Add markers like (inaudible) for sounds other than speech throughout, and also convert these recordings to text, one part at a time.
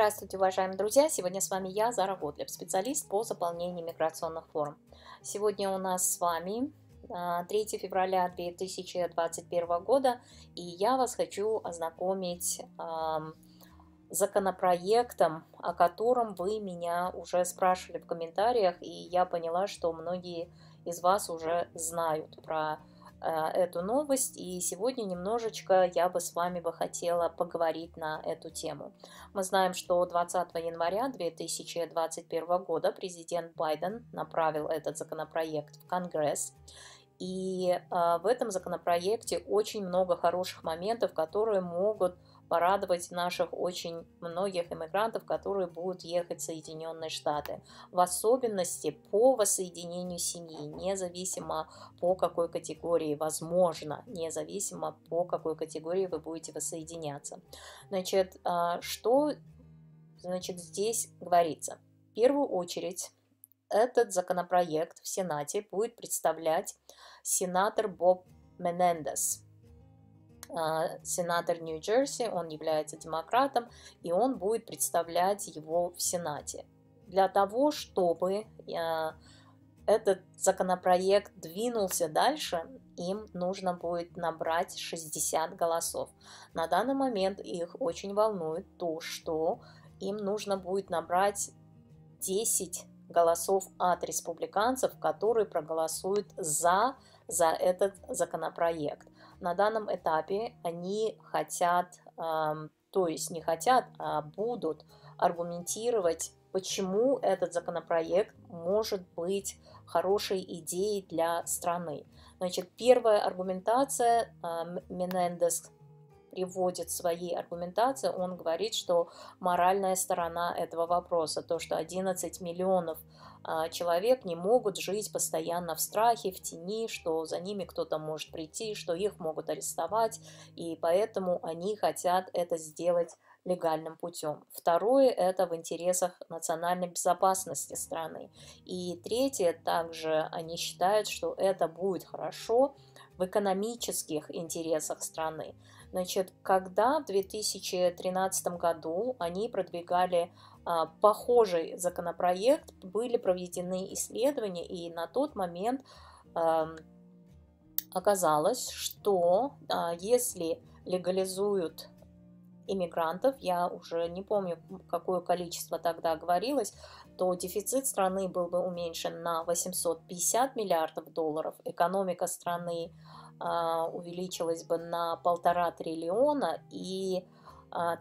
Здравствуйте, уважаемые друзья! Сегодня с вами я, Зара Готлеб, специалист по заполнению миграционных форм. Сегодня у нас с вами 3 а, февраля 2021 года, и я вас хочу ознакомить законопроектом, о котором вы меня уже спрашивали в комментариях, и я поняла, что многие из вас уже знают про эту новость, и сегодня немножечко я бы с вами бы хотела поговорить на эту тему. Мы знаем, что 20 января 2021 года президент Байден направил этот законопроект в Конгресс, и э, в этом законопроекте очень много хороших моментов, которые могут порадовать наших очень многих иммигрантов, которые будут ехать в Соединенные Штаты. В особенности по воссоединению семьи, независимо по какой категории, возможно, независимо по какой категории вы будете воссоединяться. Значит, а, что значит, здесь говорится? В первую очередь, этот законопроект в Сенате будет представлять сенатор Боб Менендес – а, сенатор Нью-Джерси, он является демократом, и он будет представлять его в Сенате. Для того, чтобы а, этот законопроект двинулся дальше, им нужно будет набрать 60 голосов. На данный момент их очень волнует то, что им нужно будет набрать 10 голосов от республиканцев, которые проголосуют за, за этот законопроект на данном этапе они хотят, то есть не хотят, а будут аргументировать, почему этот законопроект может быть хорошей идеей для страны. Значит, первая аргументация Менендес приводит своей аргументации, он говорит, что моральная сторона этого вопроса, то, что 11 миллионов а, человек не могут жить постоянно в страхе, в тени, что за ними кто-то может прийти, что их могут арестовать, и поэтому они хотят это сделать легальным путем. Второе – это в интересах национальной безопасности страны. И третье, также они считают, что это будет хорошо в экономических интересах страны. Значит, когда в 2013 году они продвигали а, похожий законопроект, были проведены исследования, и на тот момент оказалось, что а, если легализуют иммигрантов, я уже не помню, какое количество тогда говорилось, то дефицит страны был бы уменьшен на 850 миллиардов долларов, экономика страны а, увеличилась бы на полтора триллиона, и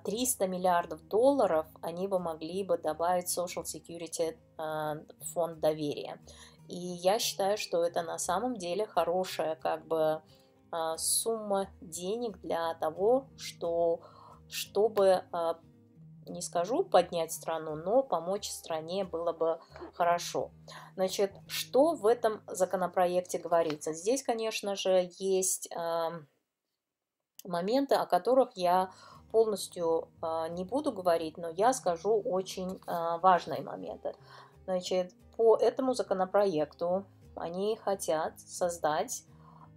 300 а, миллиардов долларов они бы могли бы добавить Social Security а, фонд доверия. И я считаю, что это на самом деле хорошая как бы сумма денег для того, что, чтобы не скажу поднять страну, но помочь стране было бы хорошо. Значит, что в этом законопроекте говорится? Здесь, конечно же, есть э, моменты, о которых я полностью э, не буду говорить, но я скажу очень э, важные моменты. Значит, по этому законопроекту они хотят создать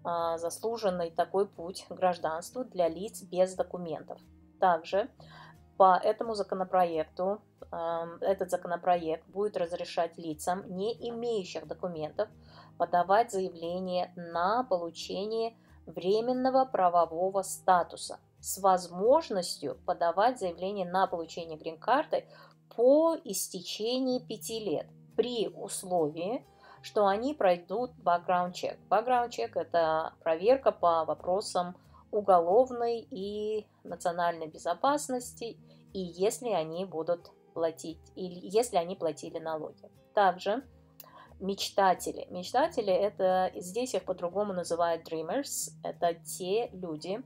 заслуженный такой путь гражданству для лиц без документов. Также по этому законопроекту, этот законопроект будет разрешать лицам, не имеющих документов, подавать заявление на получение временного правового статуса с возможностью подавать заявление на получение грин-карты по истечении пяти лет при условии, что они пройдут background-чек. Background-чек – это проверка по вопросам уголовной и национальной безопасности, и если они будут платить, или если они платили налоги. Также мечтатели. Мечтатели это, здесь их по-другому называют dreamers, это те люди,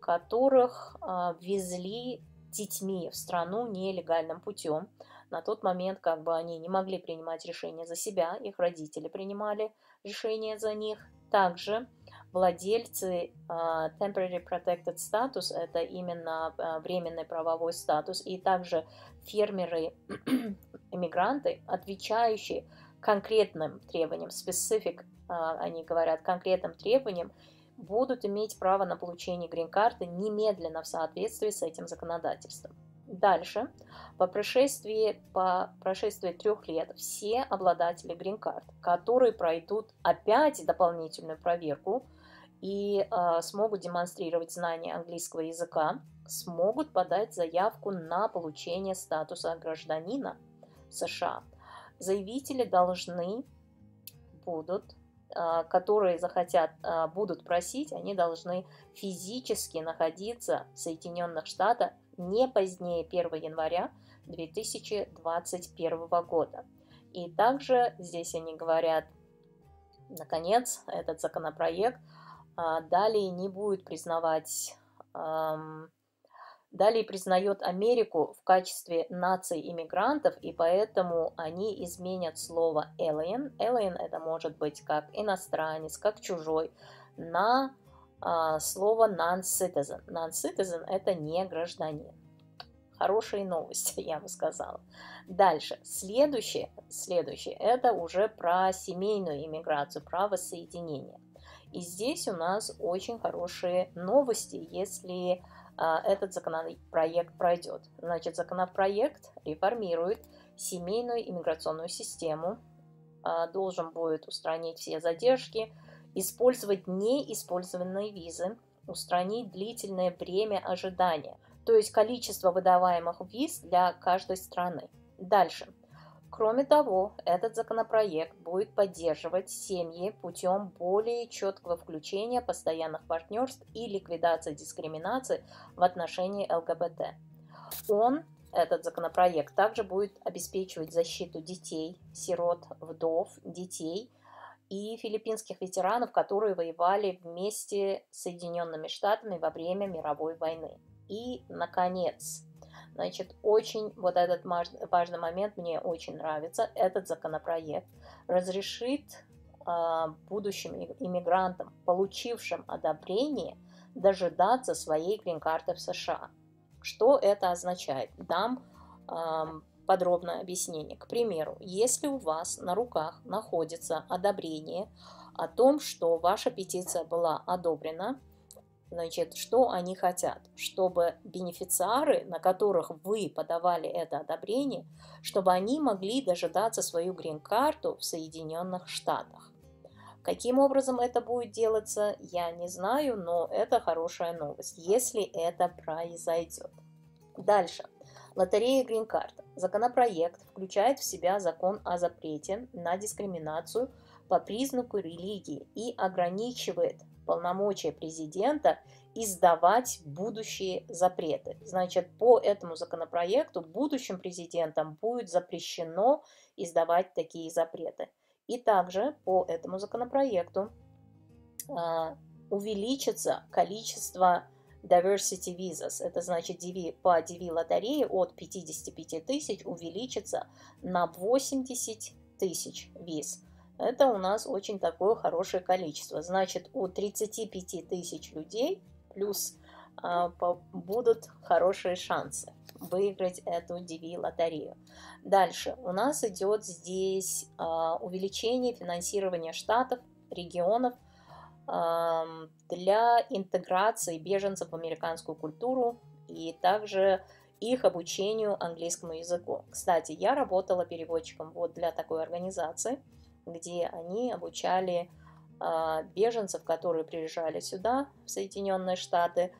которых э, везли детьми в страну нелегальным путем. На тот момент как бы они не могли принимать решения за себя, их родители принимали решения за них. Также владельцы uh, Temporary Protected Status, это именно uh, временный правовой статус, и также фермеры, (clears throat) иммигранты, отвечающие конкретным требованиям, specific, uh, они говорят, конкретным требованиям, будут иметь право на получение грин-карты немедленно в соответствии с этим законодательством. Дальше, по прошествии, по прошествии трех лет все обладатели грин-карт, которые пройдут опять дополнительную проверку и э, смогут демонстрировать знание английского языка, смогут подать заявку на получение статуса гражданина США. Заявители должны будут а, которые захотят, а, будут просить, они должны физически находиться в Соединенных Штатах не позднее 1 января 2021 года. И также здесь они говорят, наконец, этот законопроект а, далее не будет признавать Далее признает Америку в качестве нации иммигрантов, и поэтому они изменят слово alien. Alien это может быть как иностранец, как чужой, на слово non-citizen. Non-citizen это не гражданин. Хорошие новости, (laughs) я бы сказала. Дальше. Следующее, следующее, это уже про семейную иммиграцию, про воссоединение. И здесь у нас очень хорошие новости, если а, этот законопроект пройдет. Значит, законопроект реформирует семейную иммиграционную систему, а, должен будет устранить все задержки, использовать неиспользованные визы, устранить длительное время ожидания, то есть количество выдаваемых виз для каждой страны. Дальше. Кроме того, этот законопроект будет поддерживать семьи путем более четкого включения постоянных партнерств и ликвидации дискриминации в отношении ЛГБТ. Он, этот законопроект, также будет обеспечивать защиту детей, сирот, вдов, детей и филиппинских ветеранов, которые воевали вместе с Соединенными Штатами во время мировой войны. И, наконец, Значит, очень вот этот важный момент мне очень нравится. Этот законопроект разрешит э, будущим иммигрантам, получившим одобрение, дожидаться своей грин-карты в США. Что это означает? Дам подробное объяснение. К примеру, если у вас на руках находится одобрение о том, что ваша петиция была одобрена, Значит, что они хотят? Чтобы бенефициары, на которых вы подавали это одобрение, чтобы они могли дожидаться свою грин-карту в Соединенных Штатах. Каким образом это будет делаться, я не знаю, но это хорошая новость, если это произойдет. Дальше. Лотерея грин-карт. Законопроект включает в себя закон о запрете на дискриминацию по признаку религии и ограничивает полномочия президента издавать будущие запреты. Значит, по этому законопроекту будущим президентам будет запрещено издавать такие запреты. И также по этому законопроекту э, увеличится количество diversity visas, это значит DV, по DV лотерее от 55 тысяч увеличится на 80 тысяч виз. Это у нас очень такое хорошее количество. Значит, у 35 тысяч людей плюс а, будут хорошие шансы выиграть эту DV-лотерею. Дальше у нас идет здесь а, увеличение финансирования штатов, регионов для интеграции беженцев в американскую культуру и также их обучению английскому языку. Кстати, я работала переводчиком вот для такой организации – где они обучали а, беженцев, которые приезжали сюда, в Соединенные Штаты,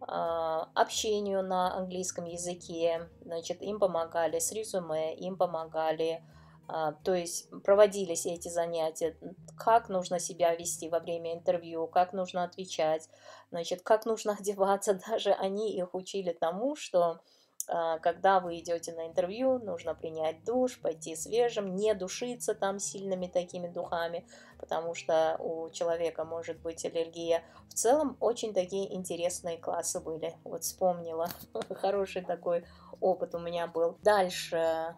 а, общению на английском языке, значит, им помогали с резюме, им помогали, то есть проводились эти занятия, как нужно себя вести во время интервью, как нужно отвечать, значит, как нужно (laughs) одеваться, даже они их учили тому, что а, когда вы идете на интервью, нужно принять душ, пойти свежим, не душиться там сильными такими духами, потому что у человека может быть аллергия. В целом, очень такие интересные классы были. Вот вспомнила, (laughs) хороший такой опыт у меня был. Дальше, а,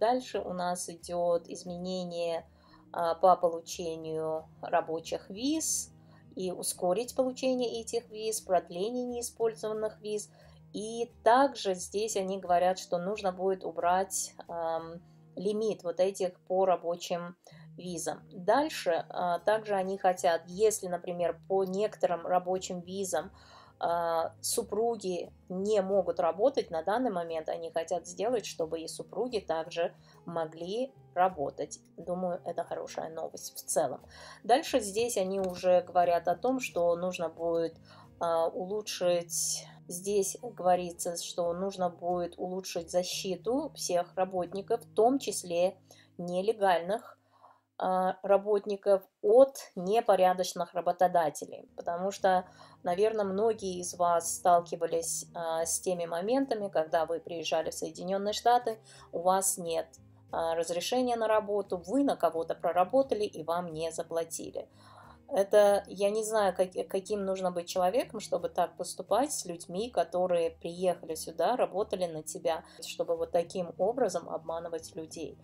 дальше у нас идет изменение а, по получению рабочих виз и ускорить получение этих виз, продление неиспользованных виз – и также здесь они говорят, что нужно будет убрать эм, лимит вот этих по рабочим визам. Дальше э, также они хотят, если, например, по некоторым рабочим визам э, супруги не могут работать на данный момент, они хотят сделать, чтобы и супруги также могли работать. Думаю, это хорошая новость в целом. Дальше здесь они уже говорят о том, что нужно будет э, улучшить Здесь говорится, что нужно будет улучшить защиту всех работников, в том числе нелегальных а, работников от непорядочных работодателей, потому что, наверное, многие из вас сталкивались а, с теми моментами, когда вы приезжали в Соединенные Штаты, у вас нет а, разрешения на работу, вы на кого-то проработали и вам не заплатили. Это, я не знаю, как, каким нужно быть человеком, чтобы так поступать с людьми, которые приехали сюда, работали на тебя, чтобы вот таким образом обманывать людей.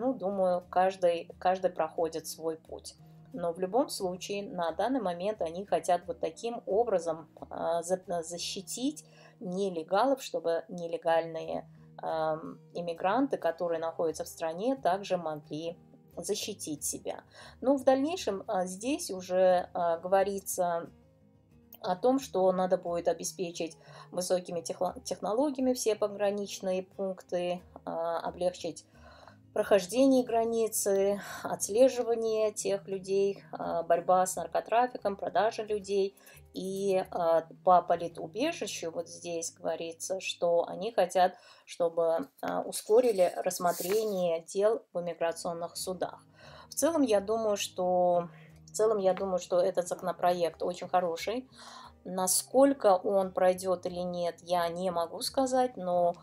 Ну, думаю, каждый, каждый проходит свой путь. Но в любом случае, на данный момент они хотят вот таким образом э, защитить нелегалов, чтобы нелегальные иммигранты, которые находятся в стране, также могли защитить себя. Но в дальнейшем а, здесь уже а, говорится о том, что надо будет обеспечить высокими технологиями все пограничные пункты, а, облегчить прохождение границы, отслеживание тех людей, борьба с наркотрафиком, продажа людей и а, по политубежищу, вот здесь говорится, что они хотят, чтобы а, ускорили рассмотрение дел в иммиграционных судах. В целом, я думаю, что в целом, я думаю, что этот законопроект очень хороший. Насколько он пройдет или нет, я не могу сказать, но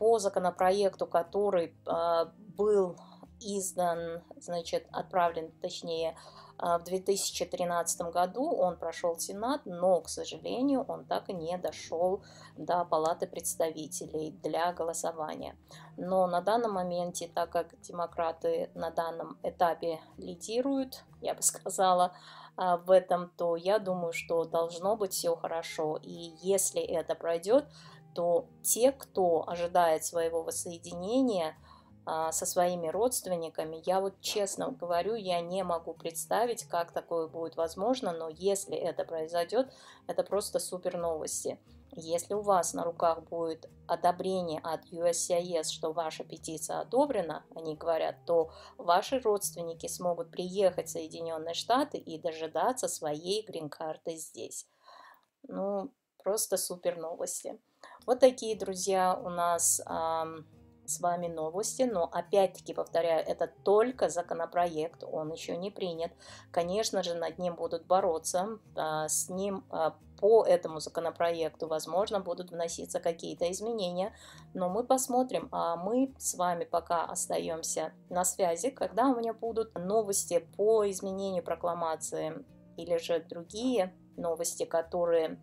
по законопроекту, который э, был издан, значит, отправлен, точнее, а, в 2013 году он прошел Сенат, но, к сожалению, он так и не дошел до Палаты представителей для голосования. Но на данном моменте, так как демократы на данном этапе лидируют, я бы (laughs) сказала, а, в этом, то я думаю, что должно быть все хорошо. И если это пройдет, то те, кто ожидает своего воссоединения, а, со своими родственниками. Я вот честно говорю, я не могу представить, как такое будет возможно, но если это произойдет, это просто супер новости. Если у вас на руках будет одобрение от USCIS, что ваша петиция одобрена, они говорят, то ваши родственники смогут приехать в Соединенные Штаты и дожидаться своей грин-карты здесь. Ну, просто супер новости. Вот такие, друзья, у нас эм, с вами новости, но опять-таки повторяю, это только законопроект, он еще не принят. Конечно же, над ним будут бороться, а, с ним а, по этому законопроекту, возможно, будут вноситься какие-то изменения, но мы посмотрим, а мы с вами пока остаемся на связи, когда у меня будут новости по изменению прокламации или же другие новости, которые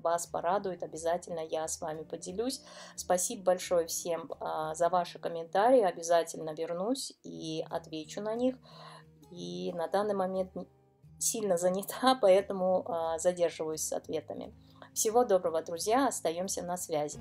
вас порадует, обязательно я с вами поделюсь. Спасибо большое всем а, за ваши комментарии, обязательно вернусь и отвечу на них. И на данный момент сильно занята, (laughs) поэтому а, задерживаюсь с ответами. Всего доброго, друзья, остаемся на связи.